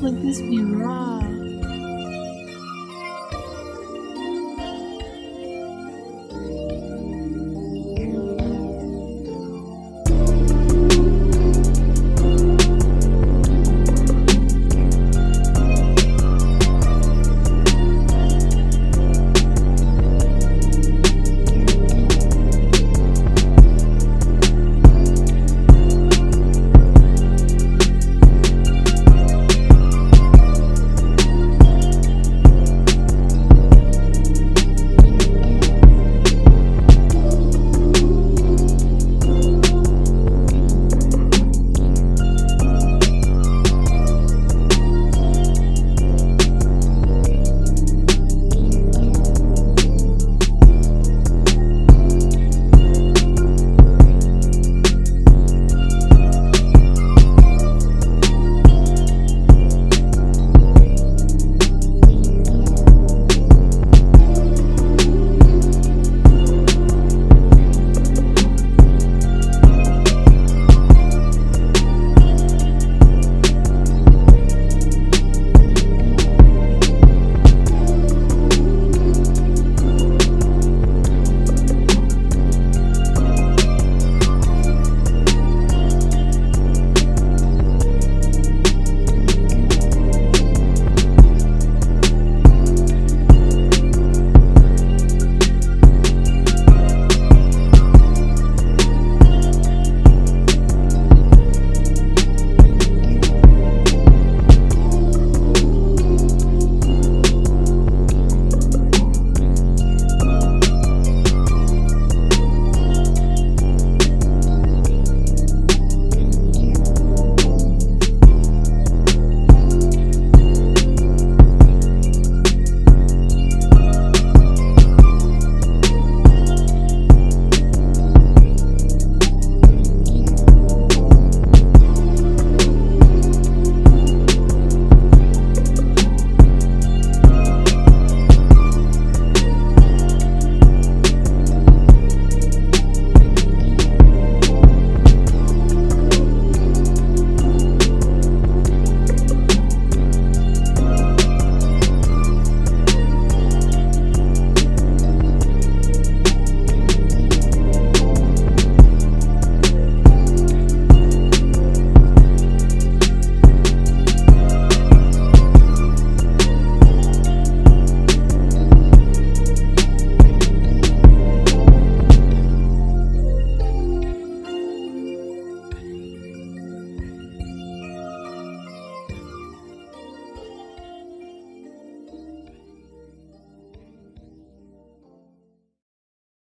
would this be wrong?